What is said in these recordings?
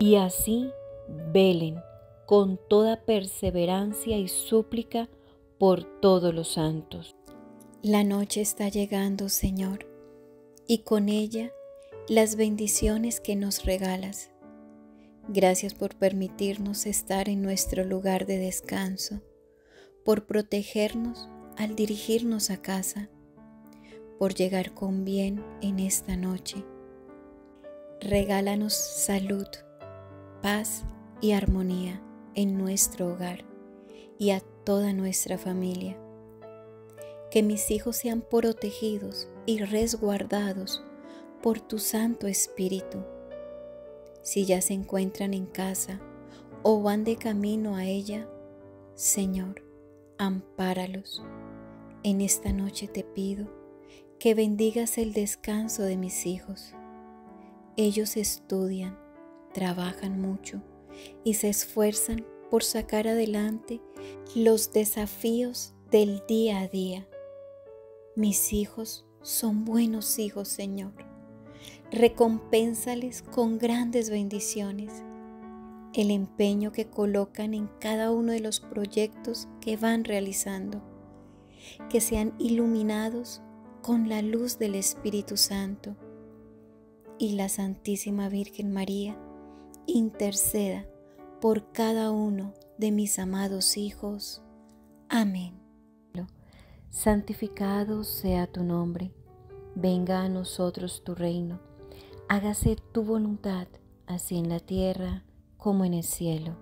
Y así velen con toda perseverancia y súplica por todos los santos. La noche está llegando, Señor, y con ella las bendiciones que nos regalas. Gracias por permitirnos estar en nuestro lugar de descanso, por protegernos al dirigirnos a casa, por llegar con bien en esta noche. Regálanos salud, paz y armonía en nuestro hogar y a toda nuestra familia. Que mis hijos sean protegidos y resguardados por tu Santo Espíritu. Si ya se encuentran en casa o van de camino a ella, Señor, ampáralos. En esta noche te pido que bendigas el descanso de mis hijos. Ellos estudian, trabajan mucho y se esfuerzan por sacar adelante los desafíos del día a día. Mis hijos son buenos hijos, Señor. Recompénsales con grandes bendiciones el empeño que colocan en cada uno de los proyectos que van realizando, que sean iluminados con la luz del Espíritu Santo y la Santísima Virgen María interceda por cada uno de mis amados hijos. Amén. Santificado sea tu nombre, venga a nosotros tu reino, hágase tu voluntad, así en la tierra como en el cielo.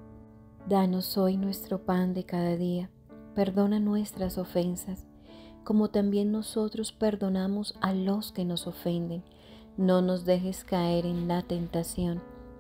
Danos hoy nuestro pan de cada día, perdona nuestras ofensas, como también nosotros perdonamos a los que nos ofenden. No nos dejes caer en la tentación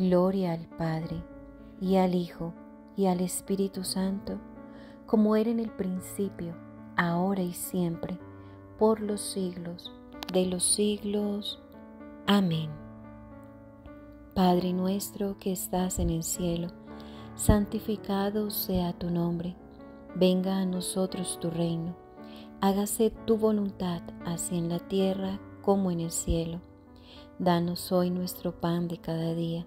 Gloria al Padre, y al Hijo, y al Espíritu Santo, como era en el principio, ahora y siempre, por los siglos de los siglos. Amén. Padre nuestro que estás en el cielo, santificado sea tu nombre, venga a nosotros tu reino, hágase tu voluntad, así en la tierra como en el cielo. Danos hoy nuestro pan de cada día,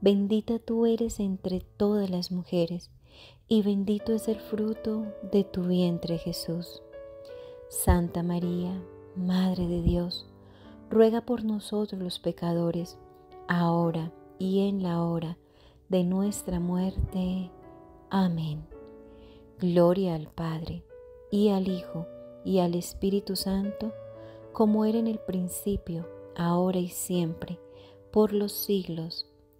Bendita tú eres entre todas las mujeres, y bendito es el fruto de tu vientre Jesús. Santa María, Madre de Dios, ruega por nosotros los pecadores, ahora y en la hora de nuestra muerte. Amén. Gloria al Padre, y al Hijo, y al Espíritu Santo, como era en el principio, ahora y siempre, por los siglos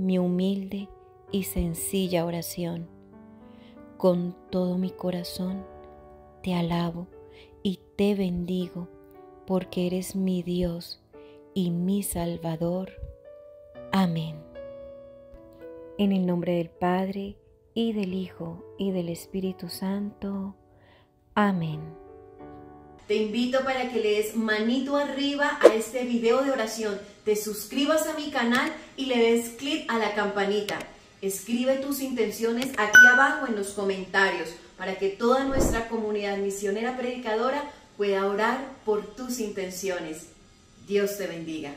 mi humilde y sencilla oración. Con todo mi corazón te alabo y te bendigo porque eres mi Dios y mi Salvador. Amén. En el nombre del Padre, y del Hijo, y del Espíritu Santo. Amén. Te invito para que le des manito arriba a este video de oración, te suscribas a mi canal y le des clic a la campanita. Escribe tus intenciones aquí abajo en los comentarios para que toda nuestra comunidad misionera predicadora pueda orar por tus intenciones. Dios te bendiga.